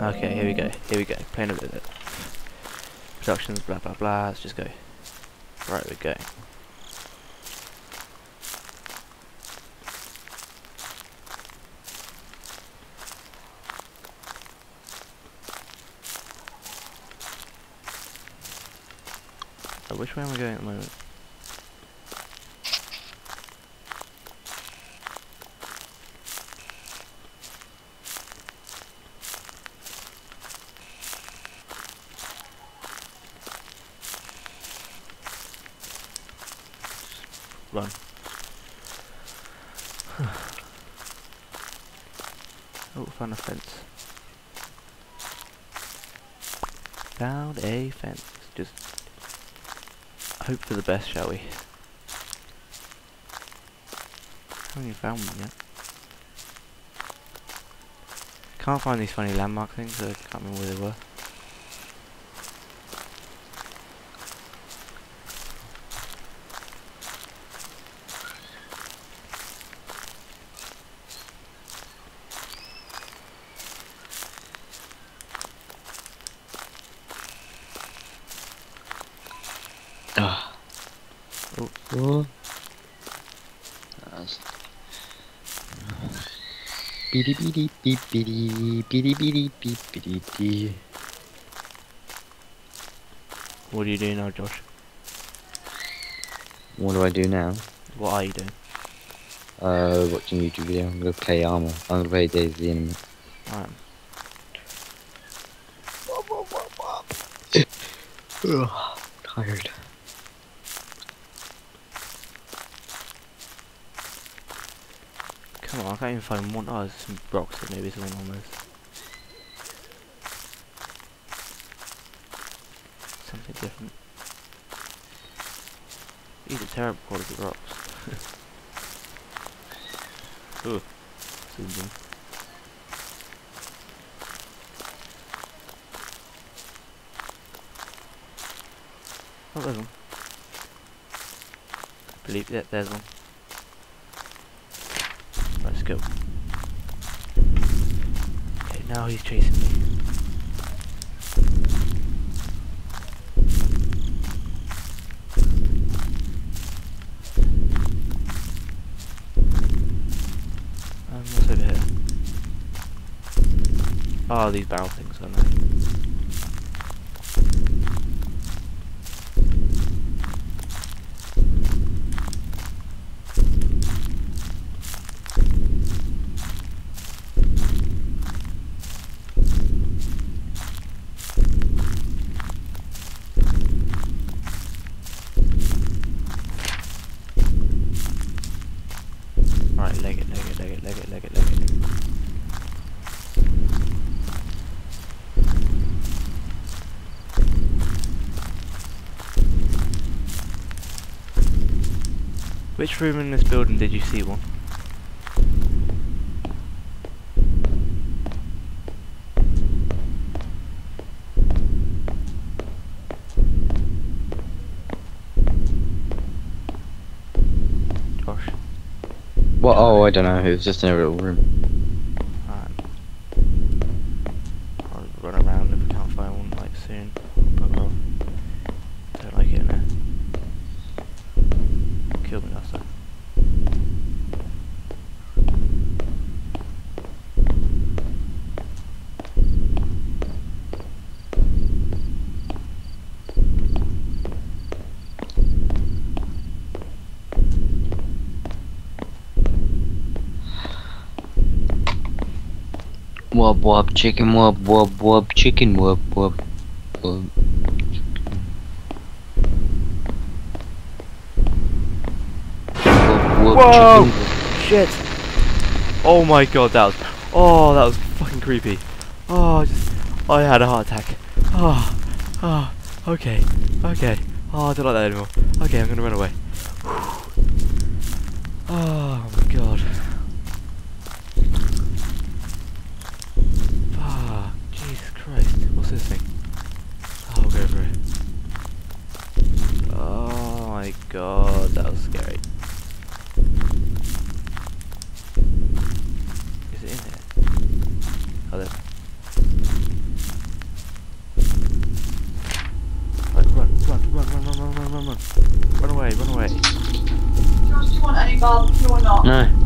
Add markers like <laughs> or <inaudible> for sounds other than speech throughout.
Okay, here we go. Here we go. Playing a bit. Productions, blah blah blah. Let's just go. Right, we're going. Uh, which way am I going at the moment? <sighs> Oh, found a fence. Found a fence. Just hope for the best, shall we? Haven't found one yet. Can't find these funny landmark things, so I can't remember where they were. Oh. Oh. That's- Beady beady beep beady beady beady beep beady dee. What do you do now, Josh? What do I do now? What are you doing? Uh, watching YouTube video. I'm gonna play Armor. I'm gonna play Days of the Enemy. Alright. Tired. Come on, I can't even find one. Oh, there's some rocks that maybe someone on this. Something different. These are terrible quality rocks. <laughs> Ooh. in. Oh, there's one. I believe that there's one. Go. Okay, now he's chasing me. Um, what's over here? Oh, these barrel things, aren't they? Right, leg it, leg it, leg it, leg it, leg it, leg it. Which room in this building did you see one? Josh. Well, oh, I don't know. It was just in a little room. Alright. I'll run around if we can't find one like soon. Bugger off. Don't like it in there. Kill me last time. Wub wub chicken wub wub wub chicken wub wub wub. Whoa! chicken. Shit! Oh my god, that was. Oh, that was fucking creepy. Oh, just. I had a heart attack. Oh, oh, okay, okay. Oh, I don't like that anymore. Okay, I'm gonna run away. Oh <sighs> this thing? Oh, go for it. Oh my god, that was scary. Is it in there? Oh, there. run away, run away. John, do you want any barbecue or not? No.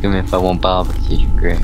que meu pai bombava, vocês creem.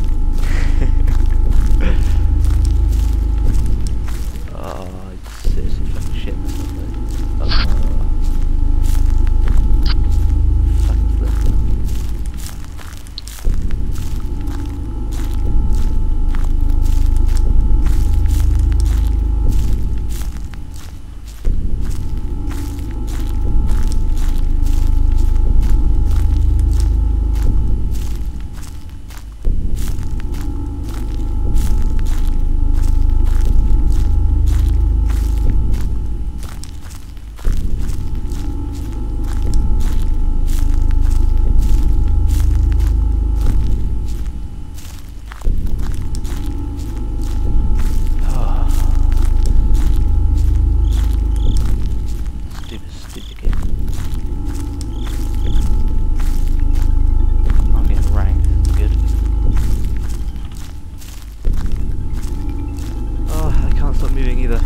Moving either.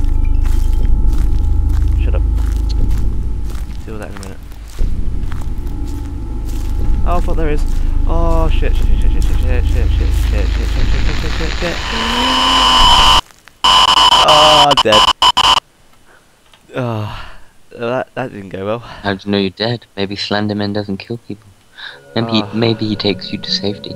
Shut up. Deal with that in a minute. Oh, fuck, there is. Oh, shit, shit, shit, shit, shit, shit, shit, shit, shit, shit, shit, shit, shit, shit, shit, shit. Oh, I'm dead. Oh, that that didn't go well. How do you know you're dead? Maybe Slenderman doesn't kill people. Maybe Ah. maybe he takes you to safety.